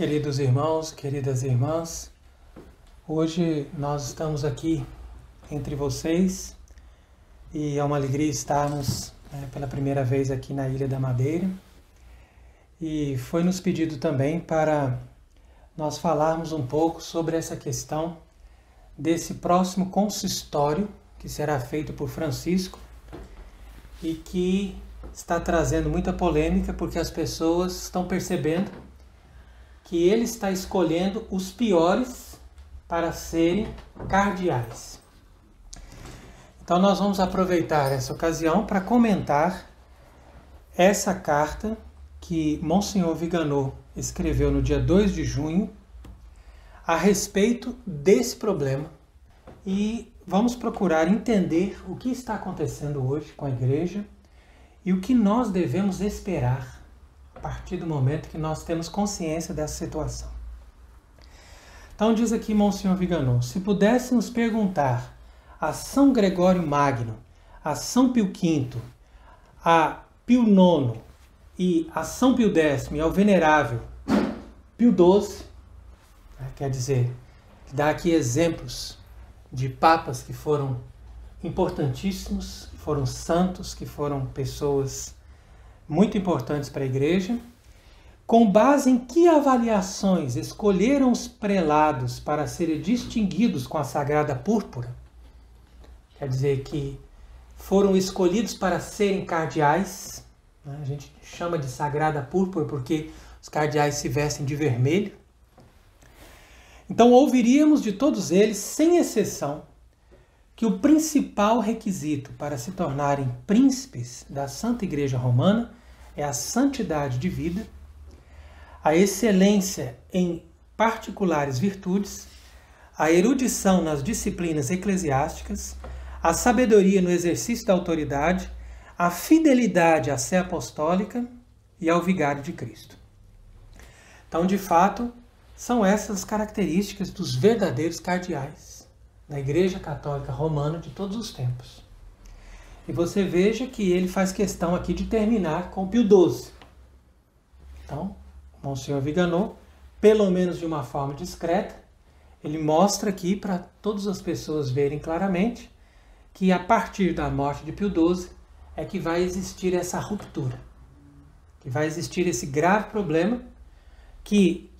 Queridos irmãos, queridas irmãs, hoje nós estamos aqui entre vocês e é uma alegria estarmos né, pela primeira vez aqui na Ilha da Madeira. E foi nos pedido também para nós falarmos um pouco sobre essa questão desse próximo consistório que será feito por Francisco e que está trazendo muita polêmica porque as pessoas estão percebendo que ele está escolhendo os piores para serem cardeais. Então nós vamos aproveitar essa ocasião para comentar essa carta que Monsenhor Viganot escreveu no dia 2 de junho a respeito desse problema e vamos procurar entender o que está acontecendo hoje com a igreja e o que nós devemos esperar a partir do momento que nós temos consciência dessa situação. Então diz aqui Monsenhor Viganot, se pudéssemos perguntar a São Gregório Magno, a São Pio V, a Pio IX e a São Pio X e ao Venerável Pio XII, né, quer dizer, dá aqui exemplos de papas que foram importantíssimos, que foram santos, que foram pessoas muito importantes para a igreja. Com base em que avaliações escolheram os prelados para serem distinguidos com a sagrada púrpura? Quer dizer que foram escolhidos para serem cardeais. Né? A gente chama de sagrada púrpura porque os cardeais se vestem de vermelho. Então ouviríamos de todos eles, sem exceção, que o principal requisito para se tornarem príncipes da Santa Igreja Romana é a santidade de vida, a excelência em particulares virtudes, a erudição nas disciplinas eclesiásticas, a sabedoria no exercício da autoridade, a fidelidade à sé apostólica e ao vigário de Cristo. Então, de fato, são essas características dos verdadeiros cardeais da Igreja Católica Romana de todos os tempos. E você veja que ele faz questão aqui de terminar com Pio XII. Então, Monsenhor Viganot, pelo menos de uma forma discreta, ele mostra aqui para todas as pessoas verem claramente que a partir da morte de Pio XII é que vai existir essa ruptura, que vai existir esse grave problema que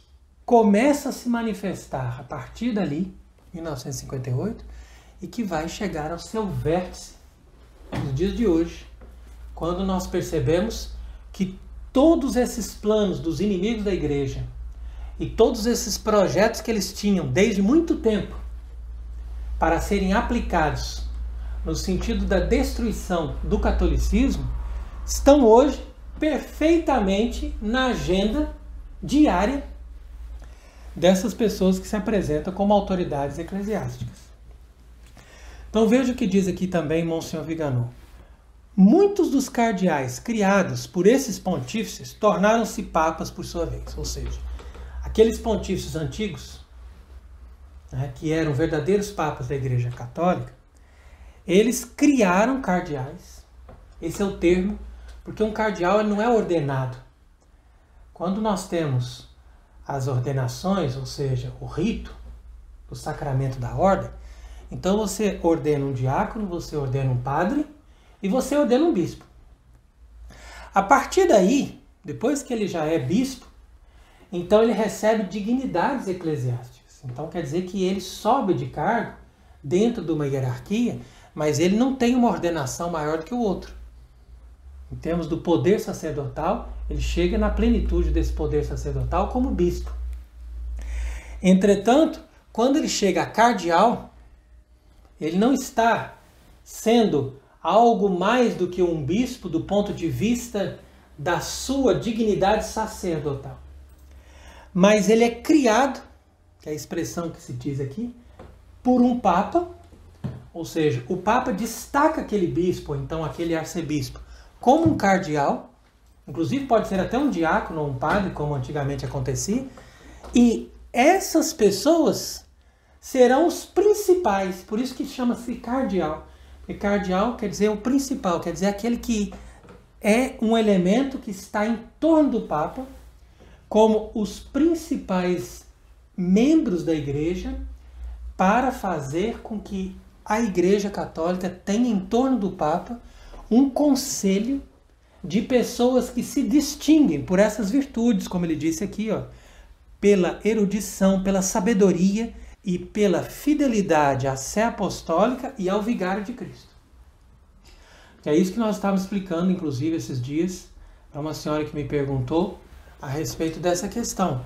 começa a se manifestar a partir dali, 1958, e que vai chegar ao seu vértice nos dias de hoje, quando nós percebemos que todos esses planos dos inimigos da igreja e todos esses projetos que eles tinham desde muito tempo para serem aplicados no sentido da destruição do catolicismo estão hoje perfeitamente na agenda diária dessas pessoas que se apresentam como autoridades eclesiásticas. Então veja o que diz aqui também Monsenhor Viganot. Muitos dos cardeais criados por esses pontífices tornaram-se papas por sua vez, ou seja, aqueles pontífices antigos, né, que eram verdadeiros papas da Igreja Católica, eles criaram cardeais. Esse é o termo, porque um cardeal não é ordenado. Quando nós temos as ordenações, ou seja, o rito do sacramento da ordem, então você ordena um diácono, você ordena um padre e você ordena um bispo. A partir daí, depois que ele já é bispo, então ele recebe dignidades eclesiásticas. Então quer dizer que ele sobe de cargo dentro de uma hierarquia, mas ele não tem uma ordenação maior do que o outro. Em termos do poder sacerdotal, ele chega na plenitude desse poder sacerdotal como bispo. Entretanto, quando ele chega a cardeal, ele não está sendo algo mais do que um bispo do ponto de vista da sua dignidade sacerdotal. Mas ele é criado, que é a expressão que se diz aqui, por um papa, ou seja, o papa destaca aquele bispo, então aquele arcebispo, como um cardeal, inclusive pode ser até um diácono ou um padre, como antigamente acontecia, e essas pessoas serão os principais, por isso que chama-se cardeal. Porque cardeal quer dizer o principal, quer dizer aquele que é um elemento que está em torno do Papa como os principais membros da igreja para fazer com que a Igreja Católica tenha em torno do Papa um conselho de pessoas que se distinguem por essas virtudes, como ele disse aqui, ó, pela erudição, pela sabedoria e pela fidelidade à sé apostólica e ao vigário de Cristo. É isso que nós estávamos explicando, inclusive, esses dias, para uma senhora que me perguntou a respeito dessa questão.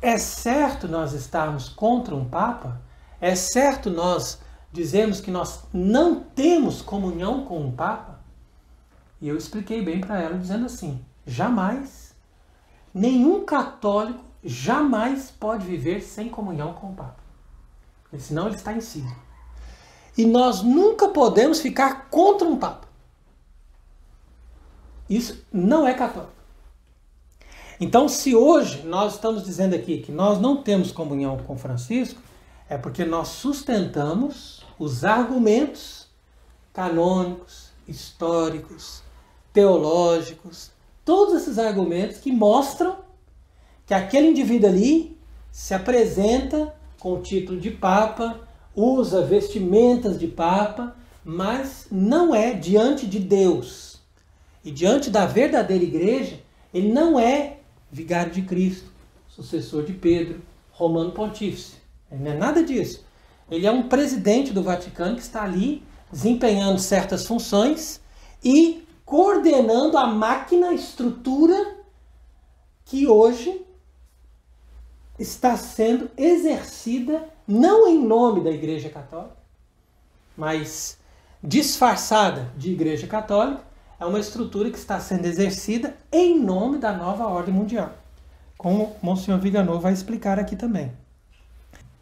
É certo nós estarmos contra um Papa? É certo nós dizermos que nós não temos comunhão com um Papa? E eu expliquei bem para ela, dizendo assim: jamais, nenhum católico jamais pode viver sem comunhão com o Papa. Porque senão ele está em si. E nós nunca podemos ficar contra um Papa. Isso não é católico. Então, se hoje nós estamos dizendo aqui que nós não temos comunhão com Francisco, é porque nós sustentamos os argumentos canônicos, históricos, teológicos, todos esses argumentos que mostram que aquele indivíduo ali se apresenta com o título de Papa, usa vestimentas de Papa, mas não é diante de Deus. E diante da verdadeira igreja, ele não é vigário de Cristo, sucessor de Pedro, romano pontífice. Ele não é nada disso. Ele é um presidente do Vaticano que está ali desempenhando certas funções e coordenando a máquina, a estrutura que hoje está sendo exercida não em nome da Igreja Católica, mas disfarçada de Igreja Católica, é uma estrutura que está sendo exercida em nome da nova ordem mundial, como Monsenhor Viganor vai explicar aqui também.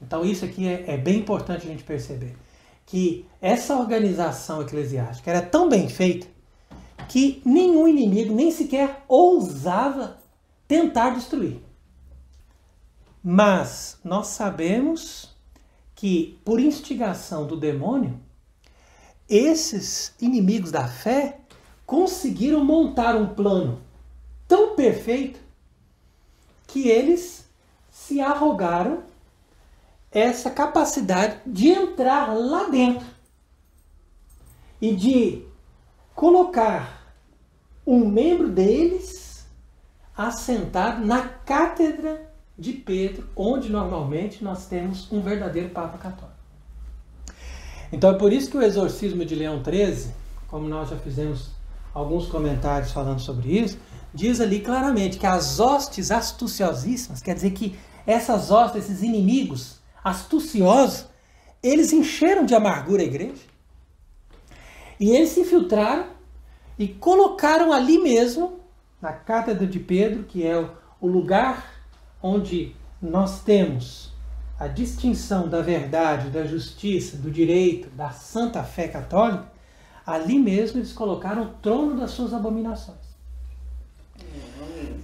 Então, isso aqui é, é bem importante a gente perceber que essa organização eclesiástica era tão bem feita que nenhum inimigo nem sequer ousava tentar destruir. Mas nós sabemos que, por instigação do demônio, esses inimigos da fé conseguiram montar um plano tão perfeito que eles se arrogaram essa capacidade de entrar lá dentro e de colocar um membro deles assentado na cátedra de Pedro, onde normalmente nós temos um verdadeiro Papa Católico. Então é por isso que o exorcismo de Leão XIII, como nós já fizemos alguns comentários falando sobre isso, diz ali claramente que as hostes astuciosíssimas, quer dizer que essas hostes, esses inimigos astuciosos, eles encheram de amargura a igreja. E eles se infiltraram e colocaram ali mesmo, na cátedra de Pedro, que é o lugar onde nós temos a distinção da verdade, da justiça, do direito, da santa fé católica, ali mesmo eles colocaram o trono das suas abominações.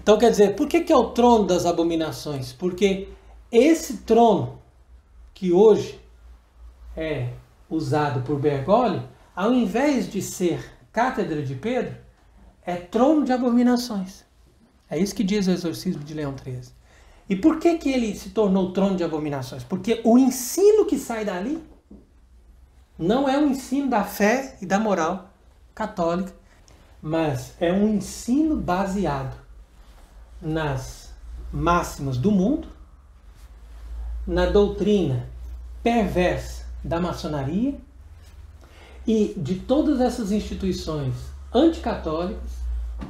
Então quer dizer, por que, que é o trono das abominações? Porque esse trono que hoje é usado por Bergoglio, ao invés de ser cátedra de Pedro, é trono de abominações. É isso que diz o exorcismo de Leão XIII. E por que, que ele se tornou trono de abominações? Porque o ensino que sai dali não é o ensino da fé e da moral católica, mas é um ensino baseado nas máximas do mundo, na doutrina perversa da maçonaria e de todas essas instituições anticatólicas,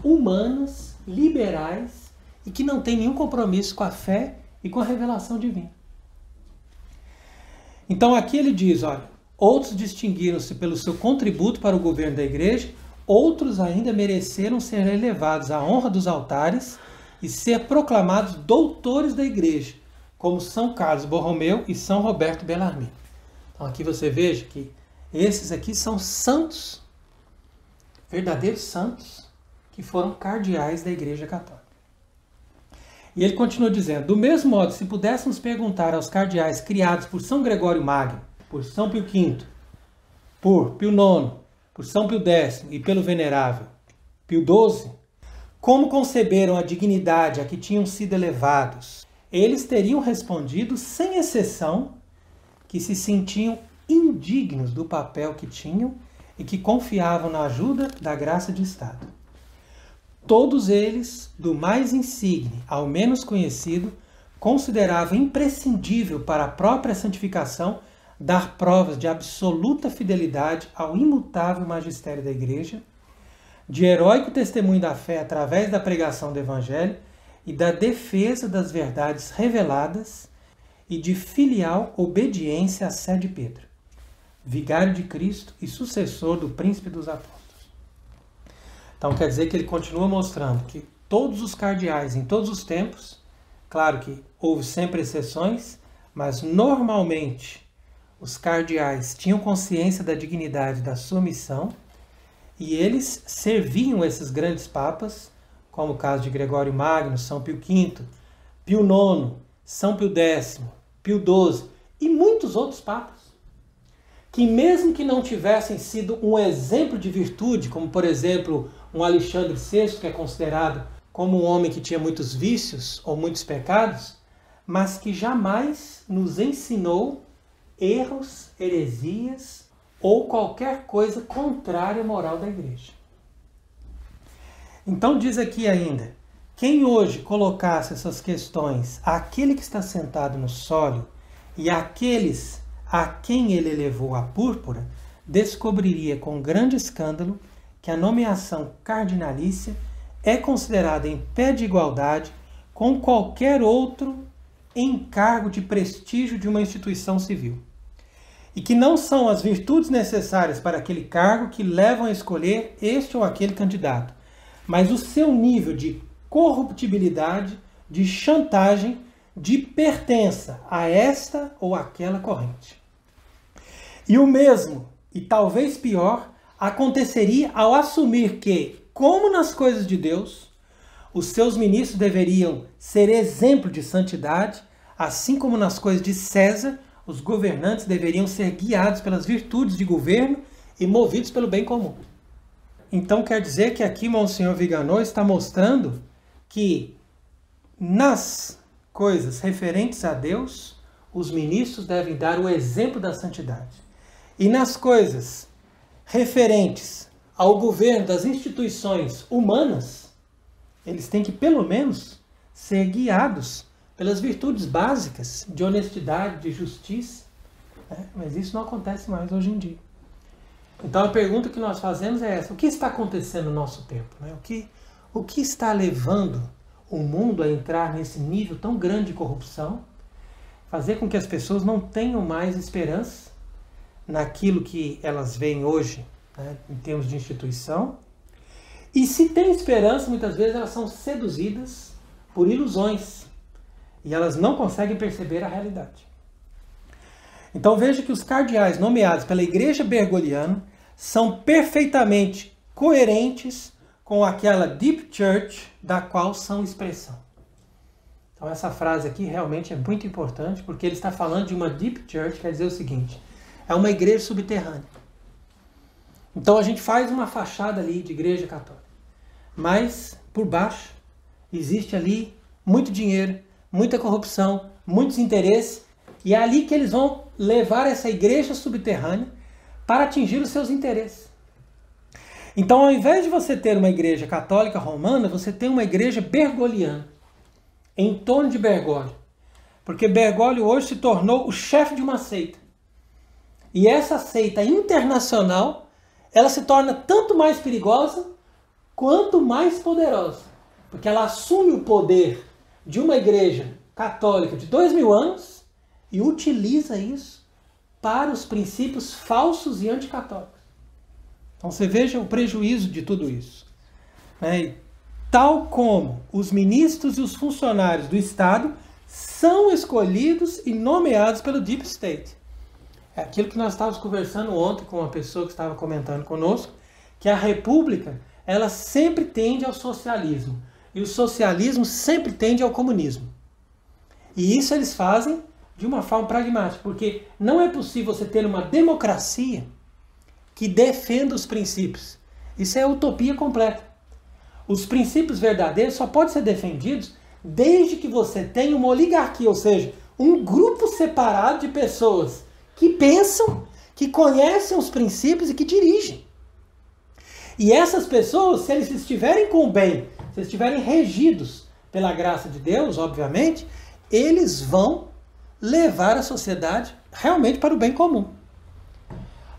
humanas, liberais e que não tem nenhum compromisso com a fé e com a revelação divina. Então aqui ele diz, olha, outros distinguiram-se pelo seu contributo para o governo da igreja, outros ainda mereceram ser elevados à honra dos altares e ser proclamados doutores da igreja, como São Carlos Borromeu e São Roberto Bellarmine. Então aqui você veja que esses aqui são santos, verdadeiros santos, que foram cardeais da igreja católica. E ele continua dizendo: do mesmo modo, se pudéssemos perguntar aos cardeais criados por São Gregório Magno, por São Pio V, por Pio IX, por São Pio X e pelo venerável Pio XII, como conceberam a dignidade a que tinham sido elevados, eles teriam respondido, sem exceção, que se sentiam indignos do papel que tinham e que confiavam na ajuda da graça de Estado. Todos eles, do mais insigne ao menos conhecido, consideravam imprescindível para a própria santificação dar provas de absoluta fidelidade ao imutável magistério da Igreja, de heróico testemunho da fé através da pregação do Evangelho e da defesa das verdades reveladas e de filial obediência à sé de Pedro, vigário de Cristo e sucessor do príncipe dos apóstolos. Então quer dizer que ele continua mostrando que todos os cardeais em todos os tempos, claro que houve sempre exceções, mas normalmente os cardeais tinham consciência da dignidade da sua missão e eles serviam esses grandes papas, como o caso de Gregório Magno, São Pio V, Pio IX, São Pio X, Pio XII e muitos outros papas, que mesmo que não tivessem sido um exemplo de virtude, como por exemplo um Alexandre VI, que é considerado como um homem que tinha muitos vícios ou muitos pecados, mas que jamais nos ensinou erros, heresias ou qualquer coisa contrária à moral da igreja. Então diz aqui ainda: quem hoje colocasse essas questões àquele que está sentado no sólio e àqueles a quem ele elevou a púrpura, descobriria com grande escândalo que a nomeação cardinalícia é considerada em pé de igualdade com qualquer outro encargo de prestígio de uma instituição civil e que não são as virtudes necessárias para aquele cargo que levam a escolher este ou aquele candidato, mas o seu nível de corruptibilidade, de chantagem, de pertença a esta ou aquela corrente. E o mesmo, e talvez pior, aconteceria ao assumir que, como nas coisas de Deus, os seus ministros deveriam ser exemplo de santidade, assim como nas coisas de César, os governantes deveriam ser guiados pelas virtudes de governo e movidos pelo bem comum. Então quer dizer que aqui Monsenhor Viganô está mostrando que nas coisas referentes a Deus, os ministros devem dar o exemplo da santidade. E nas coisas referentes ao governo das instituições humanas, eles têm que pelo menos ser guiados pelas virtudes básicas de honestidade, de justiça. Né? Mas isso não acontece mais hoje em dia. Então a pergunta que nós fazemos é essa: o que está acontecendo no nosso tempo? Né? O, que, o que está levando o mundo a entrar nesse nível tão grande de corrupção? Fazer com que as pessoas não tenham mais esperança naquilo que elas veem hoje, né, em termos de instituição. E se tem esperança, muitas vezes elas são seduzidas por ilusões e elas não conseguem perceber a realidade. Então veja que os cardeais nomeados pela Igreja Bergoliana são perfeitamente coerentes com aquela Deep Church da qual são expressão. Então essa frase aqui realmente é muito importante porque ele está falando de uma Deep Church, quer dizer o seguinte: é uma igreja subterrânea. Então a gente faz uma fachada ali de igreja católica, mas por baixo existe ali muito dinheiro, muita corrupção, muitos interesses, e é ali que eles vão levar essa igreja subterrânea para atingir os seus interesses. Então, ao invés de você ter uma igreja católica romana, você tem uma igreja bergoliana, em torno de Bergoglio. Porque Bergoglio hoje se tornou o chefe de uma seita. E essa seita internacional, ela se torna tanto mais perigosa quanto mais poderosa. Porque ela assume o poder de uma igreja católica de dois mil anos e utiliza isso para os princípios falsos e anticatólicos. Então você veja o prejuízo de tudo isso. Né? Tal como os ministros e os funcionários do Estado são escolhidos e nomeados pelo Deep State. É aquilo que nós estávamos conversando ontem com uma pessoa que estava comentando conosco, que a república ela sempre tende ao socialismo e o socialismo sempre tende ao comunismo. E isso eles fazem de uma forma pragmática, porque não é possível você ter uma democracia que defenda os princípios. Isso é utopia completa. os princípios verdadeiros só podem ser defendidos desde que você tenha uma oligarquia, ou seja, um grupo separado de pessoas que pensam, que conhecem os princípios e que dirigem. E essas pessoas, se eles estiverem com o bem, se estiverem regidos pela graça de Deus, obviamente, eles vão levar a sociedade realmente para o bem comum.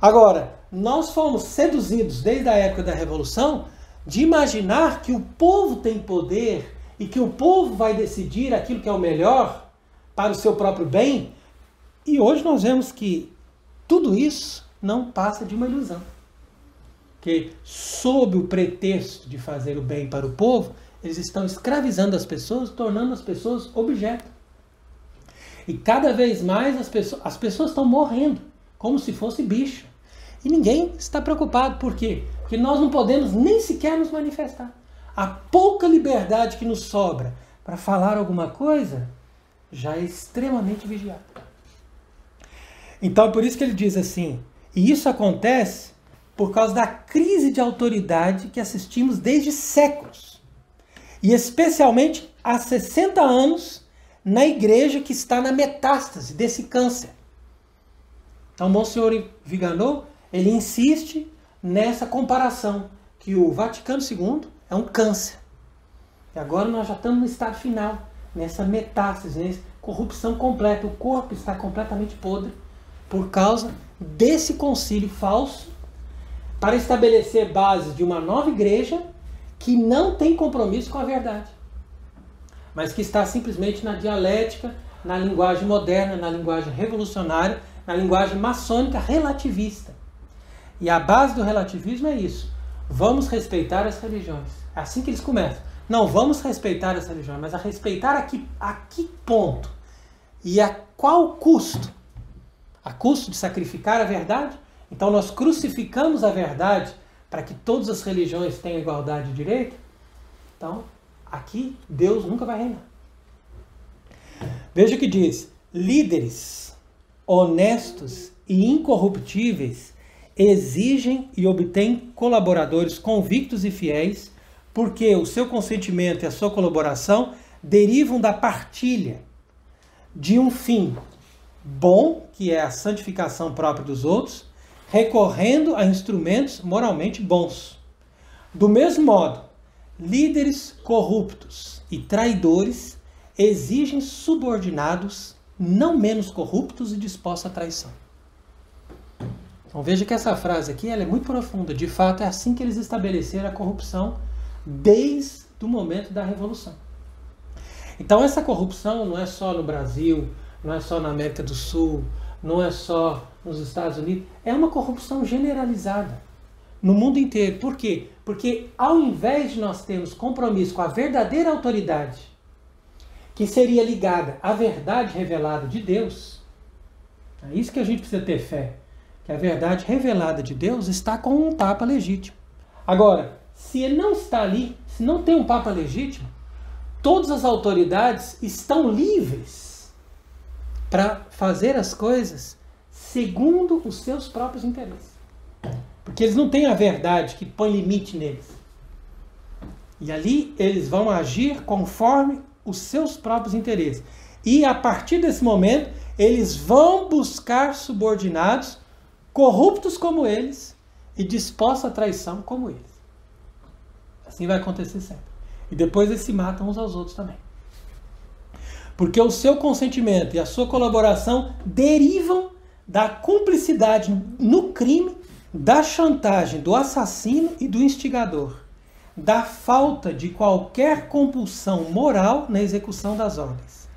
Agora, nós fomos seduzidos desde a época da Revolução de imaginar que o povo tem poder e que o povo vai decidir aquilo que é o melhor para o seu próprio bem. E hoje nós vemos que tudo isso não passa de uma ilusão. Que, sob o pretexto de fazer o bem para o povo, eles estão escravizando as pessoas, tornando as pessoas objeto. E cada vez mais as pessoas, as pessoas estão morrendo, como se fosse bicho. E ninguém está preocupado. Por quê? Porque nós não podemos nem sequer nos manifestar. A pouca liberdade que nos sobra para falar alguma coisa já é extremamente vigiada. Então é por isso que ele diz assim: e isso acontece por causa da crise de autoridade que assistimos desde séculos. E especialmente há 60 anos na igreja que está na metástase desse câncer. Então, Monsenhor Viganot ele insiste nessa comparação que o Vaticano II é um câncer. E agora nós já estamos no estado final, nessa metástase, nessa corrupção completa. O corpo está completamente podre por causa desse concílio falso para estabelecer bases de uma nova igreja que não tem compromisso com a verdade, mas que está simplesmente na dialética, na linguagem moderna, na linguagem revolucionária, na linguagem maçônica relativista. E a base do relativismo é isso. Vamos respeitar as religiões. É assim que eles começam. Não, vamos respeitar as religiões, mas a respeitar a que, a que ponto? E a qual custo? A custo de sacrificar a verdade? Então nós crucificamos a verdade para que todas as religiões tenham igualdade de direito? Então, aqui Deus nunca vai reinar. Veja o que diz: líderes honestos e incorruptíveis exigem e obtêm colaboradores convictos e fiéis, porque o seu consentimento e a sua colaboração derivam da partilha de um fim bom, que é a santificação própria dos outros, recorrendo a instrumentos moralmente bons. Do mesmo modo, líderes corruptos e traidores exigem subordinados não menos corruptos e dispostos à traição. Então veja que essa frase aqui ela é muito profunda. De fato, é assim que eles estabeleceram a corrupção desde o momento da Revolução. Então essa corrupção não é só no Brasil, não é só na América do Sul, não é só nos Estados Unidos, é uma corrupção generalizada no mundo inteiro. Por quê? Porque ao invés de nós termos compromisso com a verdadeira autoridade, que seria ligada à verdade revelada de Deus, é isso que a gente precisa ter fé que a verdade revelada de Deus está com um Papa legítimo. Agora, se ele não está ali, se não tem um Papa legítimo, todas as autoridades estão livres para fazer as coisas segundo os seus próprios interesses. Porque eles não têm a verdade que põe limite neles. E ali eles vão agir conforme os seus próprios interesses. E a partir desse momento, eles vão buscar subordinados corruptos como eles e dispostos à traição como eles. Assim vai acontecer sempre. E depois eles se matam uns aos outros também. Porque o seu consentimento e a sua colaboração derivam da cumplicidade no crime, da chantagem do assassino e do instigador, da falta de qualquer compulsão moral na execução das ordens.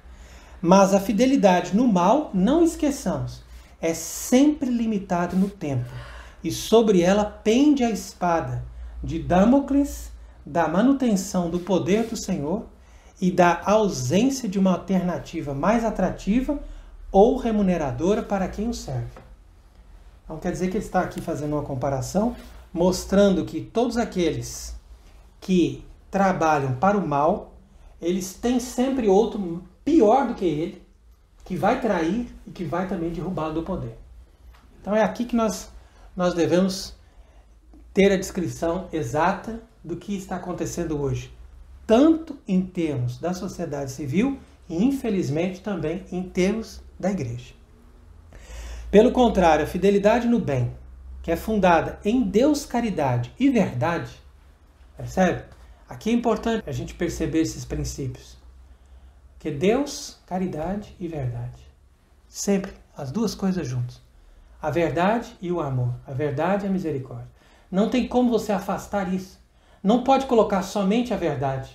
Mas a fidelidade no mal, não esqueçamos, é sempre limitada no tempo, e sobre ela pende a espada de Damocles da manutenção do poder do Senhor e da ausência de uma alternativa mais atrativa ou remuneradora para quem o serve. Então quer dizer que ele está aqui fazendo uma comparação, mostrando que todos aqueles que trabalham para o mal, eles têm sempre outro pior do que ele, que vai trair e que vai também derrubá-lo do poder. Então é aqui que nós, nós devemos ter a descrição exata do que está acontecendo hoje, tanto em termos da sociedade civil e, infelizmente, também em termos da igreja. Pelo contrário, a fidelidade no bem, que é fundada em Deus, caridade e verdade, percebe? Aqui é importante a gente perceber esses princípios. Que Deus, caridade e verdade. Sempre as duas coisas juntas. A verdade e o amor. A verdade e a misericórdia. Não tem como você afastar isso. Não pode colocar somente a verdade.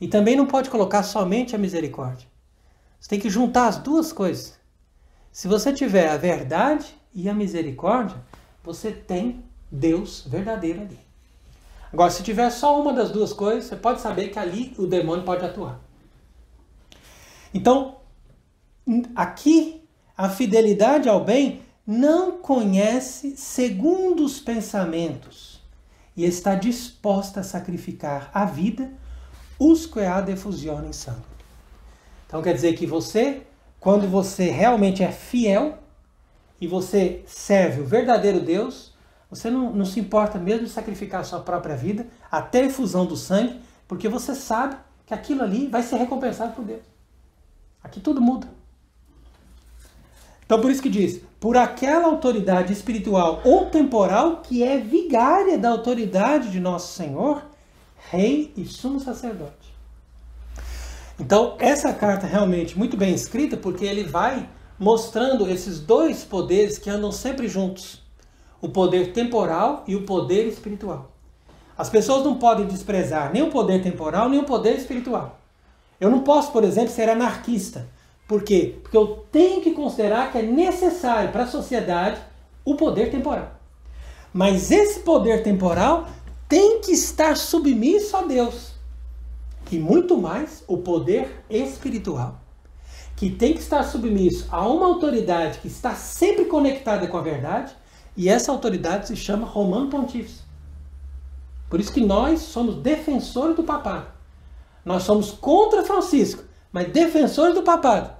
E também não pode colocar somente a misericórdia. Você tem que juntar as duas coisas. Se você tiver a verdade e a misericórdia, você tem Deus verdadeiro ali. Agora, se tiver só uma das duas coisas, você pode saber que ali o demônio pode atuar. Então, aqui, a fidelidade ao bem não conhece segundo os pensamentos e está disposta a sacrificar a vida os que a defusione em sangue. Então quer dizer que você, quando você realmente é fiel e você serve o verdadeiro Deus, você não, não se importa mesmo de sacrificar a sua própria vida até a efusão do sangue, porque você sabe que aquilo ali vai ser recompensado por Deus. Aqui tudo muda. Então por isso que diz, por aquela autoridade espiritual ou temporal que é vigária da autoridade de nosso Senhor, Rei e Sumo Sacerdote. Então essa carta realmente muito bem escrita, porque ele vai mostrando esses dois poderes que andam sempre juntos: o poder temporal e o poder espiritual. As pessoas não podem desprezar nem o poder temporal nem o poder espiritual. Eu não posso, por exemplo, ser anarquista por quê? Porque eu tenho que considerar que é necessário para a sociedade o poder temporal. Mas esse poder temporal tem que estar submisso a Deus. E muito mais o poder espiritual, que tem que estar submisso a uma autoridade que está sempre conectada com a verdade, e essa autoridade se chama Romano Pontífice. Por isso que nós somos defensores do papado. Nós somos contra Francisco, mas defensores do papado.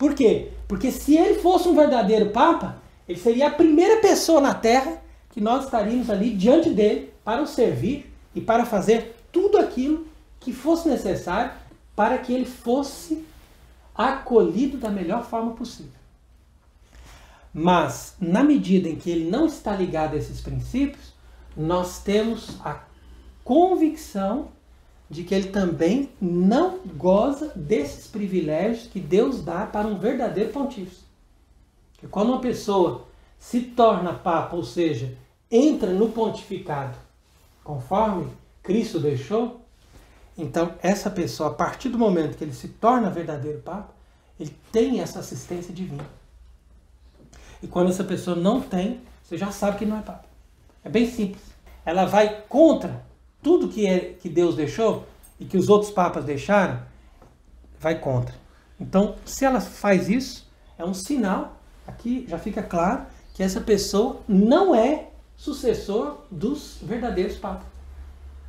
Por quê? Porque se ele fosse um verdadeiro papa, ele seria a primeira pessoa na terra que nós estaríamos ali diante dele para o servir e para fazer tudo aquilo que fosse necessário para que ele fosse acolhido da melhor forma possível. Mas, na medida em que ele não está ligado a esses princípios, nós temos a convicção de que ele também não goza desses privilégios que Deus dá para um verdadeiro pontífice. Que quando uma pessoa se torna papa, ou seja, entra no pontificado conforme Cristo deixou, então essa pessoa, a partir do momento que ele se torna verdadeiro papa, ele tem essa assistência divina. E quando essa pessoa não tem, você já sabe que não é papa. É bem simples. Ela vai contra tudo que, é, que Deus deixou e que os outros papas deixaram, vai contra. Então, se ela faz isso, é um sinal, aqui já fica claro, que essa pessoa não é sucessor dos verdadeiros papas.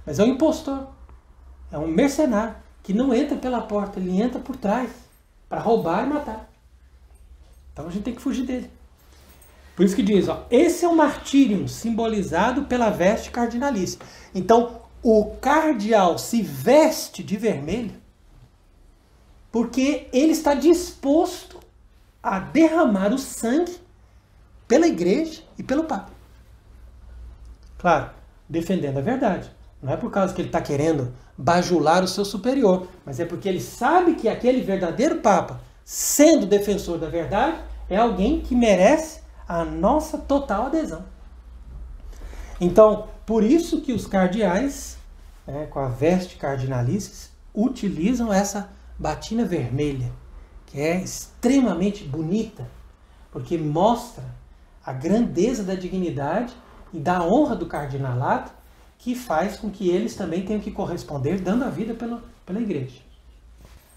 Mas é um impostor, é um mercenário, que não entra pela porta, ele entra por trás, para roubar e matar. Então a gente tem que fugir dele. Por isso que diz, ó, esse é o martírio simbolizado pela veste cardinalícia. Então, o cardeal se veste de vermelho porque ele está disposto a derramar o sangue pela igreja e pelo Papa. Claro, defendendo a verdade. Não é por causa que ele está querendo bajular o seu superior, mas é porque ele sabe que aquele verdadeiro Papa, sendo defensor da verdade, é alguém que merece a nossa total adesão. Então, por isso que os cardeais, né, com a veste cardinalices, utilizam essa batina vermelha, que é extremamente bonita, porque mostra a grandeza da dignidade e da honra do cardinalato, que faz com que eles também tenham que corresponder dando a vida pela, pela igreja.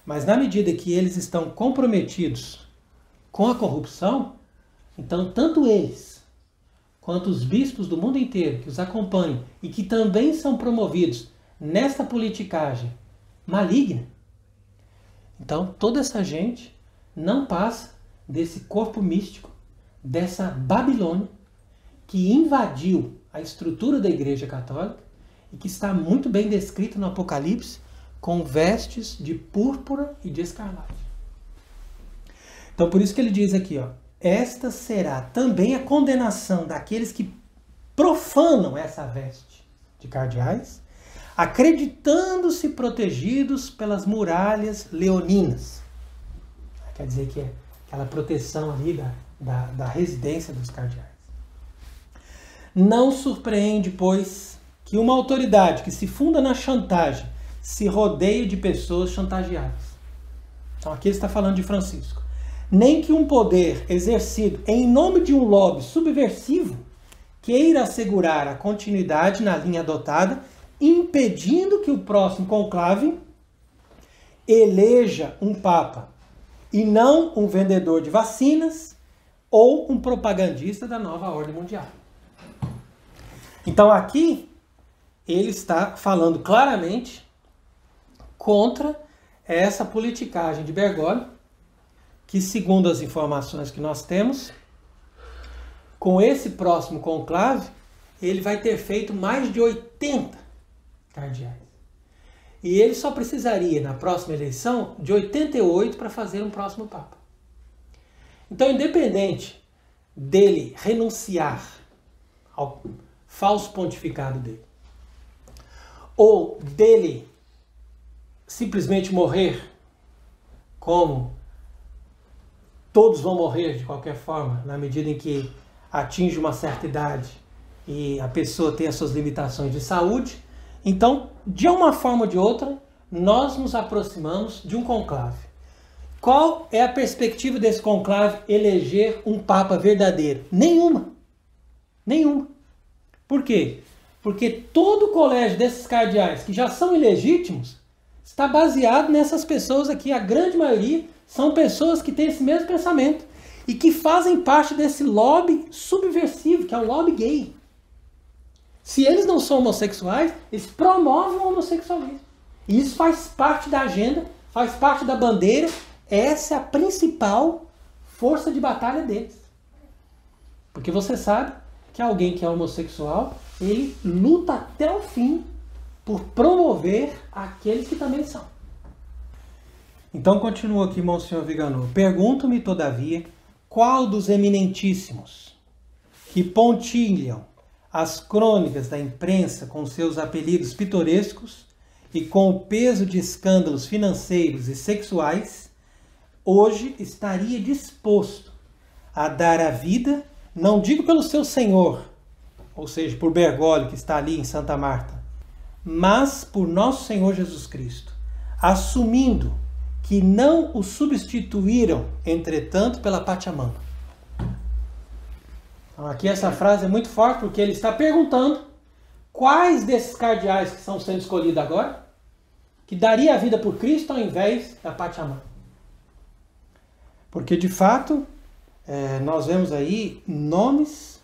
Mas na medida que eles estão comprometidos com a corrupção, então tanto eles quanto os bispos do mundo inteiro que os acompanham e que também são promovidos nesta politicagem maligna, então toda essa gente não passa desse corpo místico, dessa Babilônia que invadiu a estrutura da Igreja Católica e que está muito bem descrito no Apocalipse, com vestes de púrpura e de escarlate. Então por isso que ele diz aqui, ó, esta será também a condenação daqueles que profanam essa veste de cardeais, acreditando-se protegidos pelas muralhas leoninas. Quer dizer que é aquela proteção ali da, da, da residência dos cardeais. Não surpreende, pois, que uma autoridade que se funda na chantagem se rodeie de pessoas chantageadas. Então aqui ele está falando de Francisco. Nem que um poder exercido em nome de um lobby subversivo queira assegurar a continuidade na linha adotada, impedindo que o próximo conclave eleja um papa e não um vendedor de vacinas ou um propagandista da nova ordem mundial. Então aqui ele está falando claramente contra essa politicagem de Bergoglio, que segundo as informações que nós temos, com esse próximo conclave, ele vai ter feito mais de 80 cardeais. E ele só precisaria, na próxima eleição, de 88 para fazer um próximo Papa. Então, independente dele renunciar ao falso pontificado dele, ou dele simplesmente morrer, como todos vão morrer de qualquer forma, na medida em que atinge uma certa idade e a pessoa tem as suas limitações de saúde. Então, de uma forma ou de outra, nós nos aproximamos de um conclave. Qual é a perspectiva desse conclave eleger um papa verdadeiro? Nenhuma. Nenhuma. Por quê? Porque todo o colégio desses cardeais que já são ilegítimos está baseado nessas pessoas aqui. A grande maioria são pessoas que têm esse mesmo pensamento e que fazem parte desse lobby subversivo, que é o lobby gay. Se eles não são homossexuais, eles promovem o homossexualismo. E isso faz parte da agenda, faz parte da bandeira. Essa é a principal força de batalha deles. Porque você sabe que alguém que é homossexual, ele luta até o fim por promover aqueles que também são. Então continua aqui Monsenhor Viganor. Pergunto-me, todavia, qual dos eminentíssimos que pontilham as crônicas da imprensa com seus apelidos pitorescos e com o peso de escândalos financeiros e sexuais, hoje estaria disposto a dar a vida não digo pelo seu senhor, ou seja, por Bergoglio, que está ali em Santa Marta, mas por nosso Senhor Jesus Cristo, assumindo que não o substituíram, entretanto, pela Pachamama. Então, aqui essa frase é muito forte porque ele está perguntando quais desses cardeais que estão sendo escolhidos agora que daria a vida por Cristo ao invés da Pachamama. Porque de fato é, nós vemos aí nomes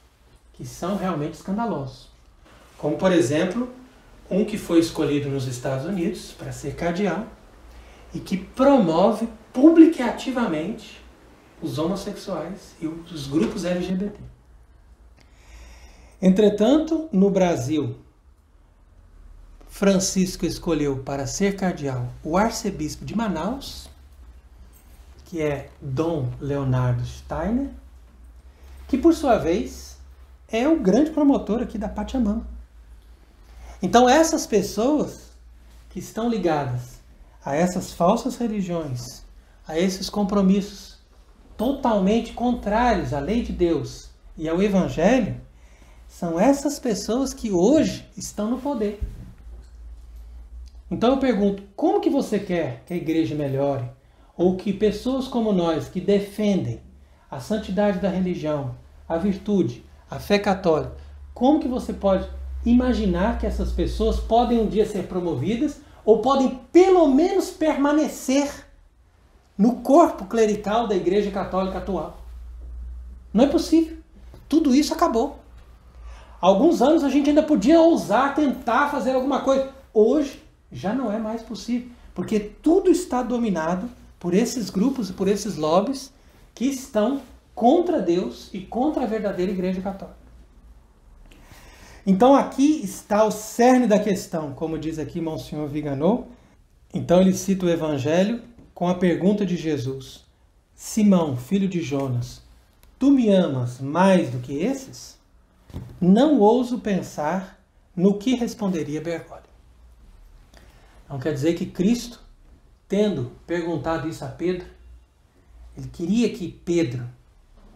que são realmente escandalosos. Como, por exemplo, um que foi escolhido nos Estados Unidos para ser cardeal e que promove publicativamente os homossexuais e os grupos LGBT. Entretanto, no Brasil, Francisco escolheu para ser cardeal o arcebispo de Manaus que é Dom Leonardo Steiner, que por sua vez é o grande promotor aqui da Pachamama. Então essas pessoas que estão ligadas a essas falsas religiões, a esses compromissos totalmente contrários à lei de Deus e ao Evangelho, são essas pessoas que hoje estão no poder. Então eu pergunto, como que você quer que a igreja melhore? ou que pessoas como nós que defendem a santidade da religião, a virtude, a fé católica, como que você pode imaginar que essas pessoas podem um dia ser promovidas ou podem pelo menos permanecer no corpo clerical da Igreja Católica atual? Não é possível. Tudo isso acabou. Há alguns anos a gente ainda podia ousar tentar fazer alguma coisa. Hoje já não é mais possível, porque tudo está dominado por esses grupos e por esses lobbies que estão contra Deus e contra a verdadeira Igreja Católica. Então aqui está o cerne da questão, como diz aqui Monsenhor Viganot. Então ele cita o Evangelho com a pergunta de Jesus: Simão, filho de Jonas, tu me amas mais do que esses? Não ouso pensar no que responderia Bergoglio. Não quer dizer que Cristo, tendo perguntado isso a Pedro, ele queria que Pedro,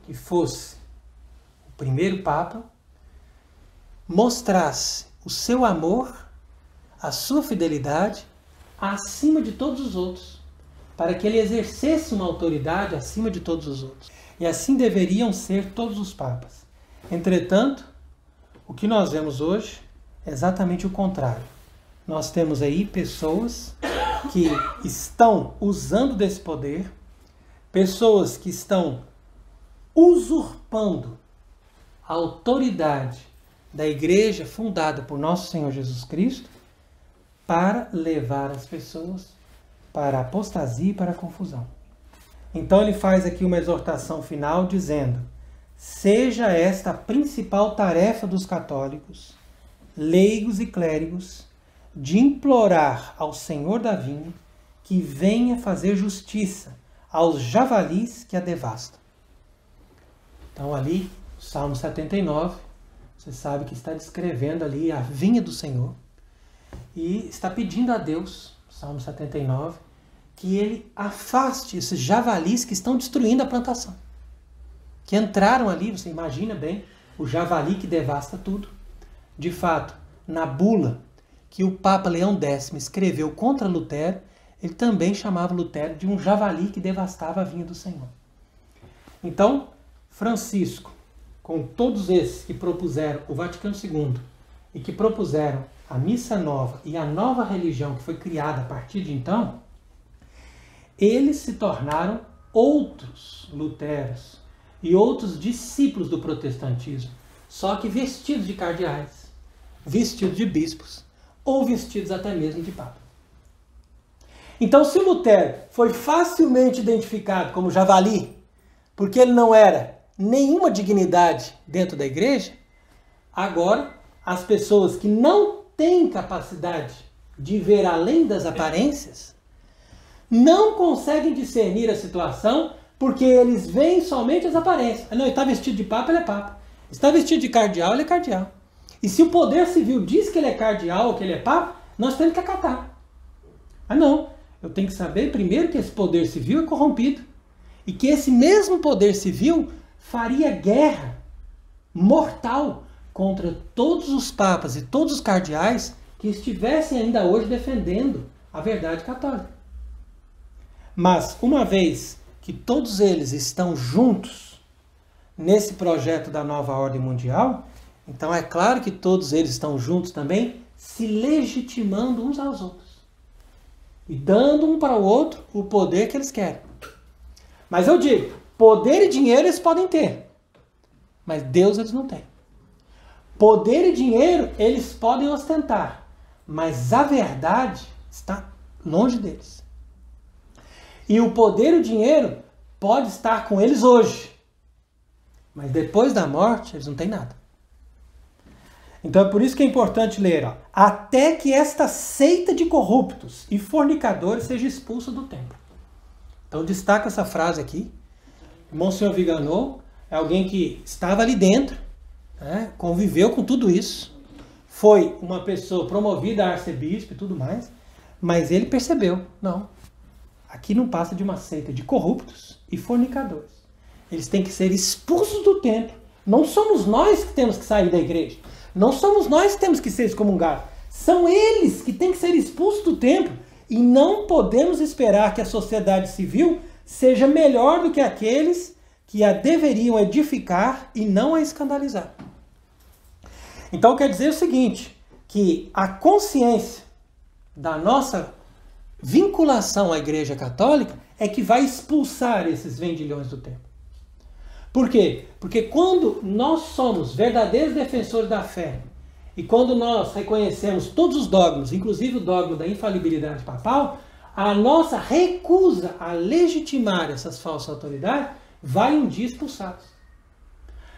que fosse o primeiro Papa, mostrasse o seu amor, a sua fidelidade acima de todos os outros, para que ele exercesse uma autoridade acima de todos os outros. E assim deveriam ser todos os papas. Entretanto, o que nós vemos hoje é exatamente o contrário. Nós temos aí pessoas que estão usando desse poder, pessoas que estão usurpando a autoridade da igreja fundada por nosso Senhor Jesus Cristo para levar as pessoas para a apostasia e para a confusão. Então ele faz aqui uma exortação final dizendo: Seja esta a principal tarefa dos católicos, leigos e clérigos, de implorar ao Senhor da vinha que venha fazer justiça aos javalis que a devastam. Então ali, Salmo 79, você sabe que está descrevendo ali a vinha do Senhor e está pedindo a Deus, Salmo 79, que ele afaste esses javalis que estão destruindo a plantação. Que entraram ali, você imagina bem, o javali que devasta tudo. De fato, na bula que o Papa Leão X escreveu contra Lutero, ele também chamava Lutero de um javali que devastava a vinha do Senhor. Então, Francisco, com todos esses que propuseram o Vaticano II e que propuseram a missa nova e a nova religião que foi criada a partir de então, eles se tornaram outros luteros e outros discípulos do protestantismo, só que vestidos de cardeais, vestidos de bispos ou vestidos até mesmo de papa. Então, se Lutero foi facilmente identificado como javali, porque ele não era nenhuma dignidade dentro da igreja, agora as pessoas que não têm capacidade de ver além das aparências não conseguem discernir a situação porque eles veem somente as aparências. Ah, não, ele está vestido de papa, ele é papa. Está vestido de cardeal, ele é cardeal. E se o poder civil diz que ele é cardeal ou que ele é papa, nós temos que acatar. Ah, não. Eu tenho que saber primeiro que esse poder civil é corrompido. E que esse mesmo poder civil faria guerra mortal contra todos os papas e todos os cardeais que estivessem ainda hoje defendendo a verdade católica. Mas, uma vez que todos eles estão juntos nesse projeto da nova ordem mundial, então é claro que todos eles estão juntos também, se legitimando uns aos outros e dando um para o outro o poder que eles querem. Mas eu digo, Poder e dinheiro eles podem ter, mas Deus eles não têm. Poder e dinheiro eles podem ostentar, mas a verdade está longe deles. E o poder e o dinheiro pode estar com eles hoje, mas depois da morte eles não têm nada. Então é por isso que é importante ler, ó, até que esta seita de corruptos e fornicadores seja expulsa do templo. Então destaca essa frase aqui, Monsenhor Viganot é alguém que estava ali dentro, né, conviveu com tudo isso, foi uma pessoa promovida a arcebispo e tudo mais, mas ele percebeu, não, aqui não passa de uma seita de corruptos e fornicadores. Eles têm que ser expulsos do templo. Não somos nós que temos que sair da igreja. Não somos nós que temos que ser excomungados. São eles que têm que ser expulsos do templo. E não podemos esperar que a sociedade civil seja melhor do que aqueles que a deveriam edificar e não a escandalizar. Então quer dizer o seguinte, que a consciência da nossa vinculação à Igreja Católica é que vai expulsar esses vendilhões do tempo. Por quê? Porque quando nós somos verdadeiros defensores da fé e quando nós reconhecemos todos os dogmas, inclusive o dogma da infalibilidade papal, a nossa recusa a legitimar essas falsas autoridades vai um dia expulsá-los.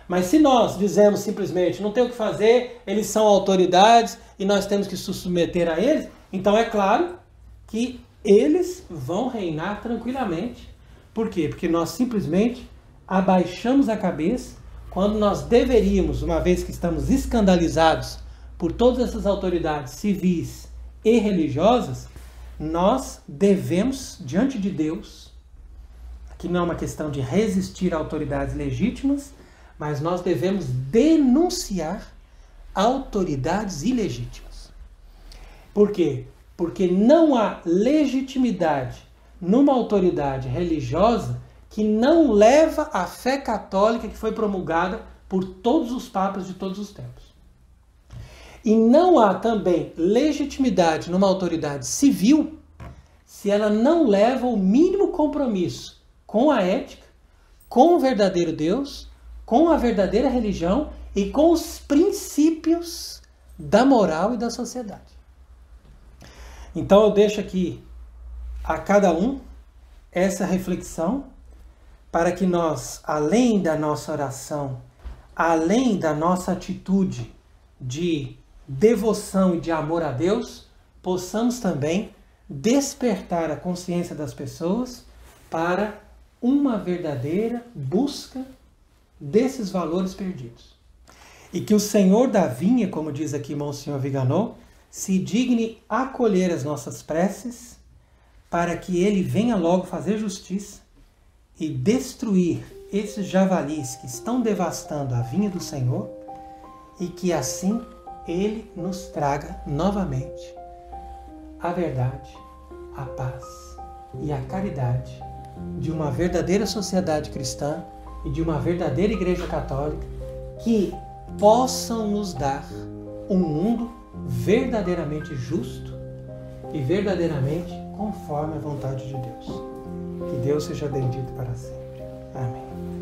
Mas se nós dizemos simplesmente não tem o que fazer, eles são autoridades e nós temos que se submeter a eles, então é claro que eles vão reinar tranquilamente. Por quê? Porque nós simplesmente abaixamos a cabeça quando nós deveríamos, uma vez que estamos escandalizados por todas essas autoridades civis e religiosas, nós devemos, diante de Deus, que não é uma questão de resistir a autoridades legítimas, mas nós devemos denunciar autoridades ilegítimas. Por quê? Porque não há legitimidade numa autoridade religiosa que não leva a fé católica que foi promulgada por todos os papas de todos os tempos. E não há também legitimidade numa autoridade civil se ela não leva o mínimo compromisso com a ética, com o verdadeiro Deus, com a verdadeira religião e com os princípios da moral e da sociedade. Então eu deixo aqui a cada um essa reflexão para que nós, além da nossa oração, além da nossa atitude de devoção e de amor a Deus, possamos também despertar a consciência das pessoas para uma verdadeira busca desses valores perdidos. E que o Senhor da vinha, como diz aqui Monsenhor Viganot, se digne acolher as nossas preces para que ele venha logo fazer justiça e destruir esses javalis que estão devastando a vinha do Senhor e que assim ele nos traga novamente a verdade, a paz e a caridade de uma verdadeira sociedade cristã e de uma verdadeira Igreja Católica que possam nos dar um mundo verdadeiramente justo e verdadeiramente conforme a vontade de Deus. Que Deus seja bendito para sempre. Amém.